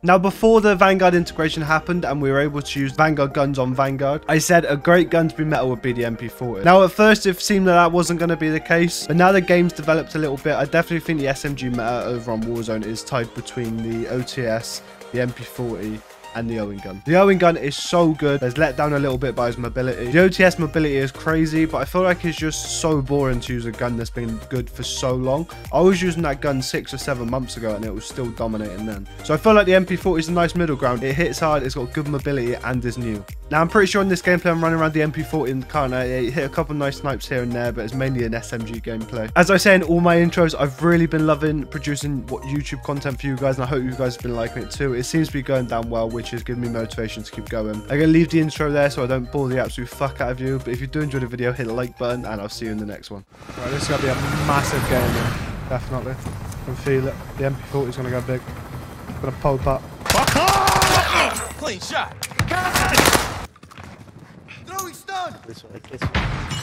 Now, before the Vanguard integration happened and we were able to use Vanguard guns on Vanguard, I said a great gun to be meta would be the MP40. Now, at first, it seemed that that wasn't going to be the case, but now the game's developed a little bit, I definitely think the SMG meta over on Warzone is tied between the OTS, the MP40, and the Owen gun. The Owen gun is so good. There's let down a little bit by his mobility. The OTS mobility is crazy, but I feel like it's just so boring to use a gun that's been good for so long. I was using that gun six or seven months ago and it was still dominating then. So I feel like the MP40 is a nice middle ground. It hits hard, it's got good mobility and is new. Now I'm pretty sure in this gameplay I'm running around the MP40 in the car and I hit a couple nice snipes here and there, but it's mainly an SMG gameplay. As I say in all my intros, I've really been loving producing what YouTube content for you guys and I hope you guys have been liking it too. It seems to be going down well, which is giving me motivation to keep going. I'm going to leave the intro there so I don't bore the absolute fuck out of you, but if you do enjoy the video, hit the like button and I'll see you in the next one. Right, this is going to be a massive game, definitely. I can feel it. The MP40 is going to go big. I'm going to pull that. Fuck off! Clean shot. Throwing stun. This way, this way.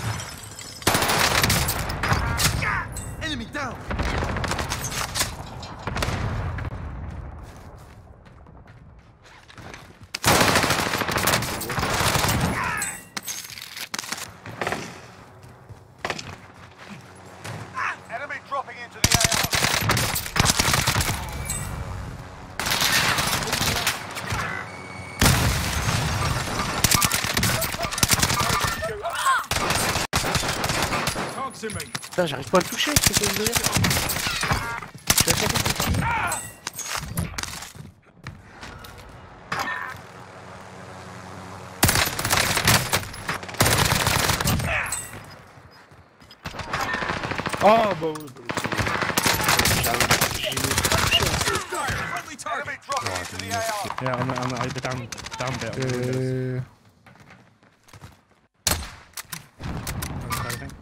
J'arrive pas à le toucher, c'est délire Je. Oh, bah Yeah, on the, on the, like the down, down bit. of the windows. Uh, Outside, I think.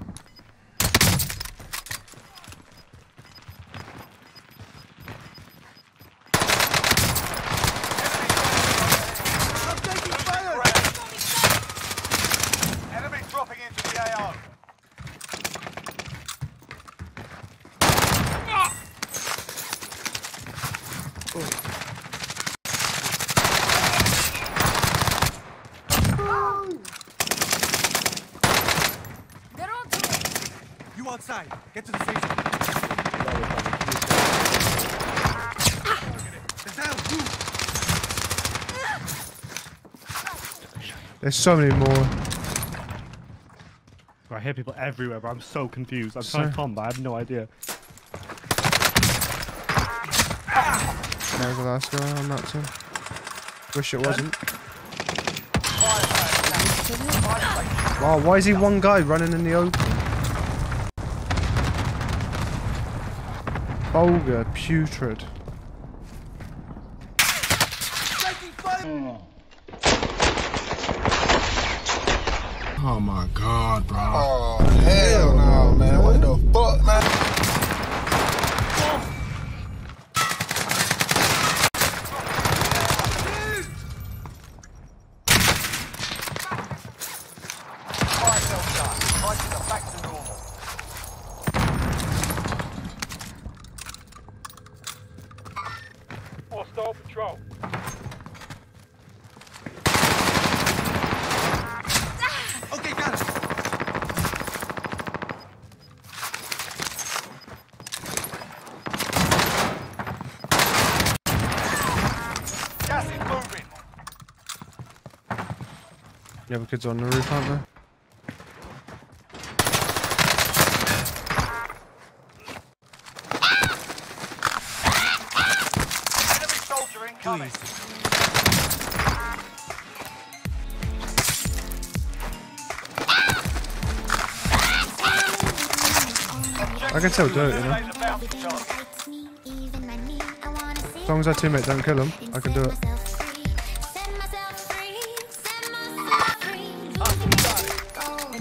I'm taking fire. Enemy dropping into the AR. They're on to it. You outside. Get to the station. They're down. Move. There's so many more. I hear people everywhere, but I'm so confused. I'm Sir. trying to calm, but I have no idea. There's the last guy on that team. Wish it wasn't. Wow, why is he one guy running in the open? Vulgar, putrid. Oh my god, bro. Oh, hell no, man. What the fuck, man? Hostile patrol. Okay, got it. Gas is moving. Yeah, the kids on the roof, aren't there? Soldier incoming. I can still do it, you know. Eliminate the bounty target. As long as our teammate don't kill him, I can do it.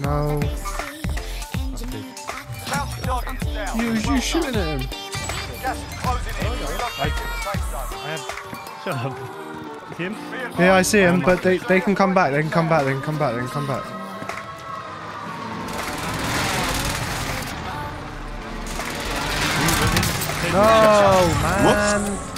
No. Bounty target is down. You, you shooting at him? Gas is closing in. Relocate to the safe zone. I have. Shut up. Him? Yeah, I see him, but they, they can come back, they can come back, they can come back, they can come back. No, oh, man.